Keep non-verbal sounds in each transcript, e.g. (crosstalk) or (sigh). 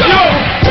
No!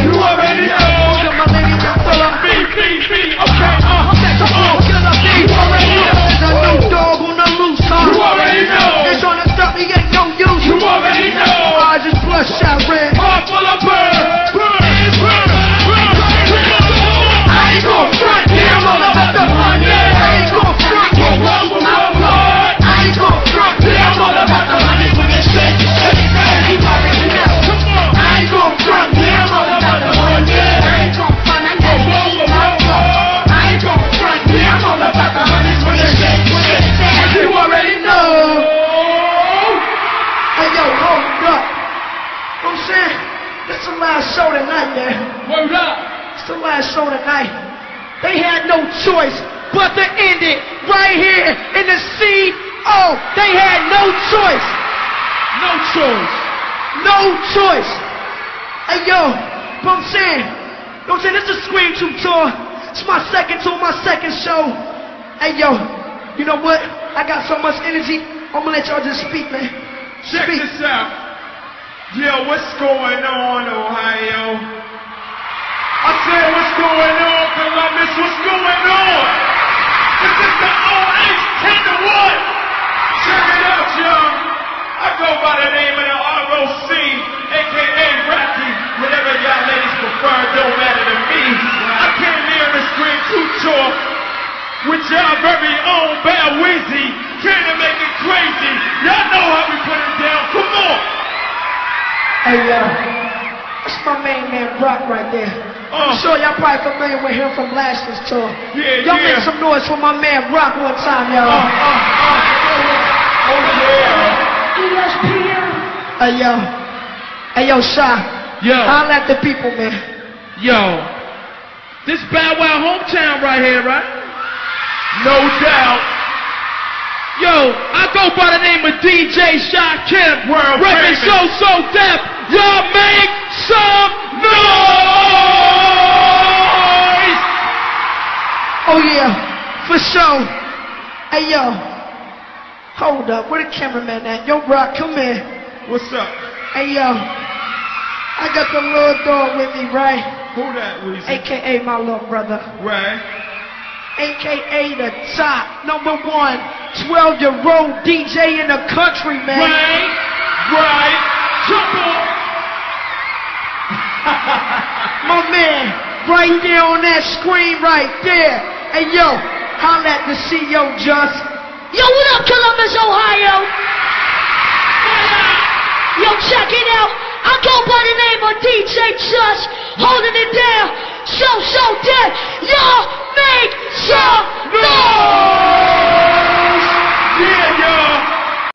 You are ready. The last show tonight. Man. Word up. It's the last show tonight. They had no choice but to end it right here in the CO. They had no choice. No choice. No choice. Hey, yo, what I'm saying, you know what I'm saying? This is Scream 2 tour. It's my second tour, my second show. Hey, yo, you know what? I got so much energy. I'm gonna let y'all just speak, man. Check Speak. this out. Yo, what's going on, Ohio? I said, what's going on, Columbus? What's going on? This is the OH 10 to 1. Check it out, y'all. I go by the name of the ROC, aka Rocky. Whatever y'all ladies prefer, don't matter to me. I came here to scream two tour with y'all very own Bad Weezy. Came to make it crazy. Y'all know how we put it. Hey, yo, that's my main man, Brock, right there. I'm Uh. sure y'all probably familiar with him from last year's tour. Yeah, y'all yeah. make some noise for my man Brock one time, Uh, y'all. uh, uh. Oh, yeah. ESPN. Hey, yo. Hey, yo, Shy. Yo. Holla at the people, man. Yo, this Bow Wow hometown right here, right? No doubt. Yo, I go by the name of DJ Shy Kemp. World Reppin' famous. So So Def. Hey, yo. Hold up. Where the cameraman at? Yo, Brock, come here. What's up? Hey, yo. I got the little dog with me, right? Who that, Weezy? AKA my little brother. Right. AKA the top number one 12 year old DJ in the country, man. Right. Right. Jump on. (laughs) My man, right there on that screen right there. Hey, yo, holla at the CEO, Just. Yo, what up, Columbus, Ohio? Yo, check it out. I go by the name of DJ Just, holding it down. So So Def. Noise.